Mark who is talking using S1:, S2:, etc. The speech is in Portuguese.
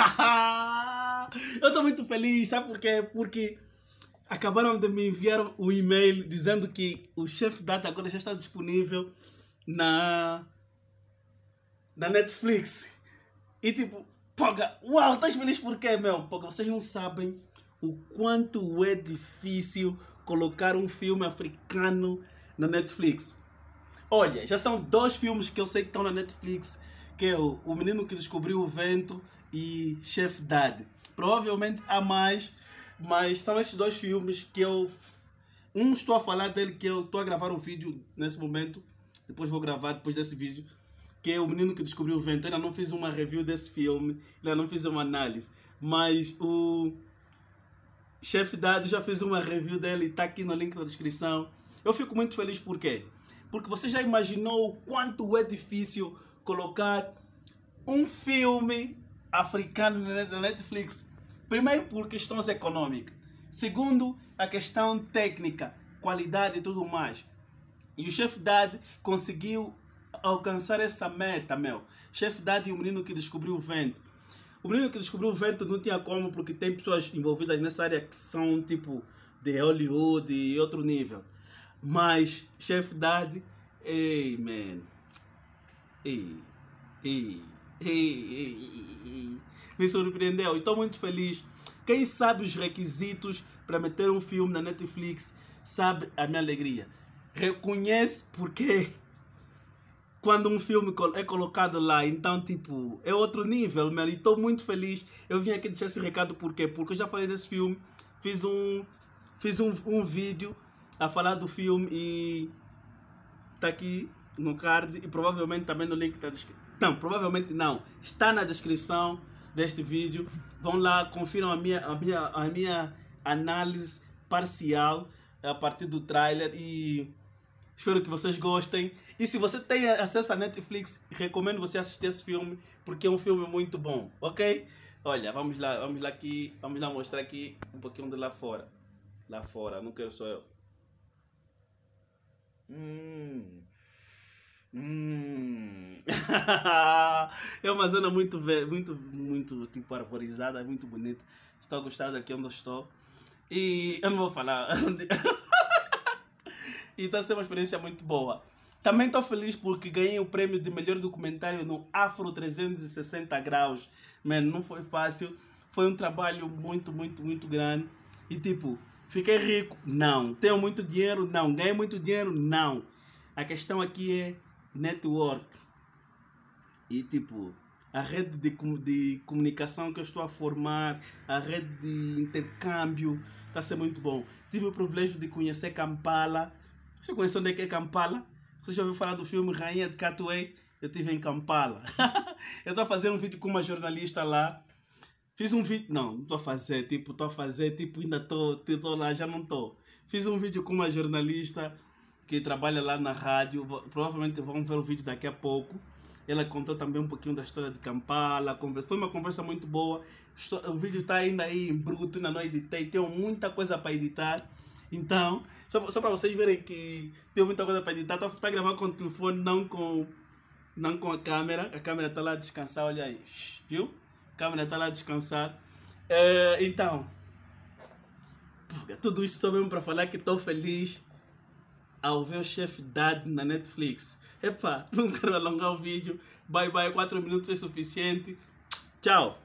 S1: eu estou muito feliz, sabe por quê? Porque acabaram de me enviar o e-mail dizendo que o chefe data agora já está disponível na na Netflix. E tipo, poga, uau, estás feliz por quê, meu? Porque vocês não sabem o quanto é difícil colocar um filme africano na Netflix. Olha, já são dois filmes que eu sei que estão na Netflix, que é o, o Menino que Descobriu o Vento e Chef Dad. Provavelmente há mais, mas são esses dois filmes que eu... Um estou a falar dele que eu estou a gravar um vídeo nesse momento, depois vou gravar depois desse vídeo, que é o Menino que Descobriu o Vento. Eu ainda não fiz uma review desse filme, ainda não fiz uma análise, mas o Chef Dad já fiz uma review dele, está aqui no link da descrição. Eu fico muito feliz por quê? Porque você já imaginou o quanto é difícil colocar um filme africano na Netflix? Primeiro, por questões econômicas. Segundo, a questão técnica, qualidade e tudo mais. E o Chef Dad conseguiu alcançar essa meta, meu. Chef Dad e o menino que descobriu o vento. O menino que descobriu o vento não tinha como, porque tem pessoas envolvidas nessa área que são tipo de Hollywood e outro nível. Mas Chef Dad, ei, man. Ei, ei, Me surpreendeu estou muito feliz. Quem sabe os requisitos para meter um filme na Netflix sabe a minha alegria. Reconhece porque quando um filme é colocado lá, então, tipo, é outro nível, mano. E estou muito feliz. Eu vim aqui deixar esse recado, por quê? Porque eu já falei desse filme, fiz um, fiz um, um vídeo a falar do filme e tá aqui no card e provavelmente também no link da descrição. Não, provavelmente não. Está na descrição deste vídeo. Vão lá, confiram a minha, a minha, a minha análise parcial a partir do trailer e espero que vocês gostem. E se você tem acesso à Netflix, recomendo você assistir esse filme porque é um filme muito bom, ok? Olha, vamos lá, vamos lá aqui, vamos lá mostrar aqui um pouquinho de lá fora. Lá fora, não quero só eu. Hum. Hum. é uma zona muito, muito, muito tipo arborizada, muito bonita. Estou gostado aqui onde estou. E eu não vou falar. e está sendo uma experiência muito boa. Também estou feliz porque ganhei o prêmio de melhor documentário no Afro 360 Graus. Mano, não foi fácil. Foi um trabalho muito, muito, muito grande. E tipo, Fiquei rico? Não. Tenho muito dinheiro? Não. Ganhei muito dinheiro? Não. A questão aqui é network. E tipo, a rede de, de comunicação que eu estou a formar, a rede de intercâmbio, está ser muito bom. Tive o privilégio de conhecer Kampala. Você conhece onde é que é Kampala? Você já ouviu falar do filme Rainha de Catuei? Eu estive em Kampala. eu estou a fazer um vídeo com uma jornalista lá Fiz um vídeo, não, não estou a fazer, tipo, estou a fazer, tipo, ainda estou lá, já não estou. Fiz um vídeo com uma jornalista que trabalha lá na rádio, provavelmente vão ver o vídeo daqui a pouco. Ela contou também um pouquinho da história de Kampala, foi uma conversa muito boa. O vídeo está ainda aí em bruto, ainda não editei, tenho muita coisa para editar. Então, só, só para vocês verem que tenho muita coisa para editar, estou tá gravando com o telefone, não com, não com a câmera. A câmera está lá a descansar, olha aí, viu? câmera está lá a descansar. É, então, tudo isso só mesmo para falar que estou feliz ao ver o chefe Dad na Netflix. Epa, não quero alongar o vídeo. Bye bye, 4 minutos é suficiente. Tchau.